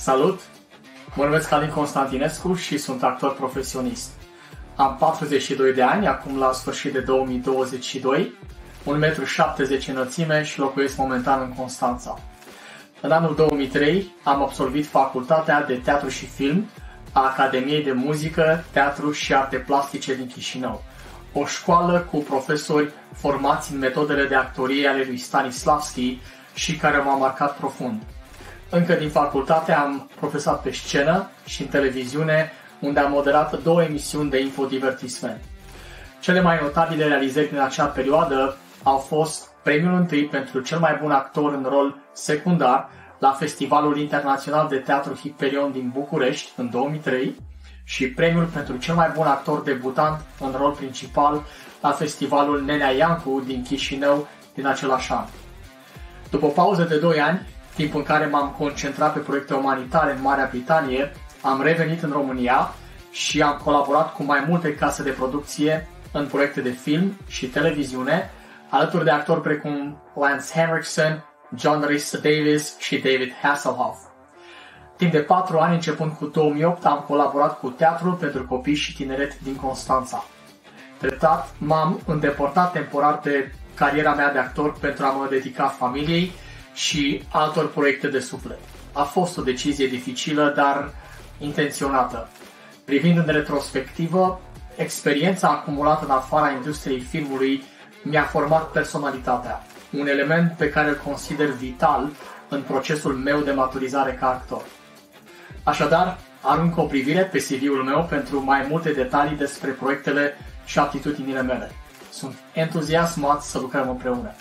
Salut! Mă numesc Alin Constantinescu și sunt actor profesionist. Am 42 de ani, acum la sfârșit de 2022, 1,70 m înălțime și locuiesc momentan în Constanța. În anul 2003 am absolvit facultatea de teatru și film a Academiei de Muzică, Teatru și Arte Plastice din Chișinău, o școală cu profesori formați în metodele de actorie ale lui Stanislavski și care m-a marcat profund. Încă din facultate am profesat pe scenă și în televiziune, unde am moderat două emisiuni de infodivertisment. Cele mai notabile realizări din acea perioadă au fost premiul întâi pentru cel mai bun actor în rol secundar la Festivalul Internațional de Teatru Hiperion din București în 2003 și premiul pentru cel mai bun actor debutant în rol principal la Festivalul Nenea Iancu din Chișinău din același an. După o pauză de 2 ani, timp în care m-am concentrat pe proiecte umanitare în Marea Britanie, am revenit în România și am colaborat cu mai multe case de producție în proiecte de film și televiziune, alături de actori precum Lance Henriksen, John Rhys Davis și David Hasselhoff. Timp de patru ani, începând cu 2008, am colaborat cu Teatrul pentru Copii și Tineret din Constanța. Treptat, m-am îndepărtat temporar de cariera mea de actor pentru a mă dedica familiei și altor proiecte de suflet. A fost o decizie dificilă, dar intenționată. Privind în retrospectivă, experiența acumulată în afara industriei filmului mi-a format personalitatea, un element pe care îl consider vital în procesul meu de maturizare ca actor. Așadar, arunc o privire pe CV-ul meu pentru mai multe detalii despre proiectele și atitudinile mele. Sunt entuziasmat să lucrăm împreună.